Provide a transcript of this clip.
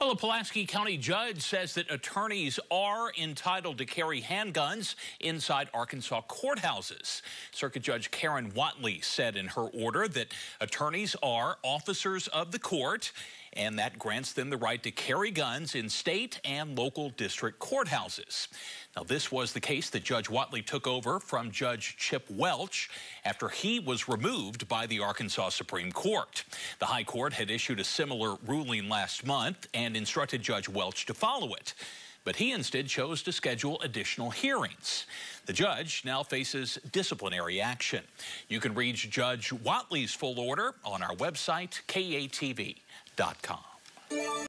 Well, a Pulaski County judge says that attorneys are entitled to carry handguns inside Arkansas courthouses. Circuit Judge Karen Whatley said in her order that attorneys are officers of the court and that grants them the right to carry guns in state and local district courthouses. Now, this was the case that Judge Whatley took over from Judge Chip Welch after he was removed by the Arkansas Supreme Court. The High Court had issued a similar ruling last month and instructed Judge Welch to follow it but he instead chose to schedule additional hearings. The judge now faces disciplinary action. You can read Judge Whatley's full order on our website, katv.com.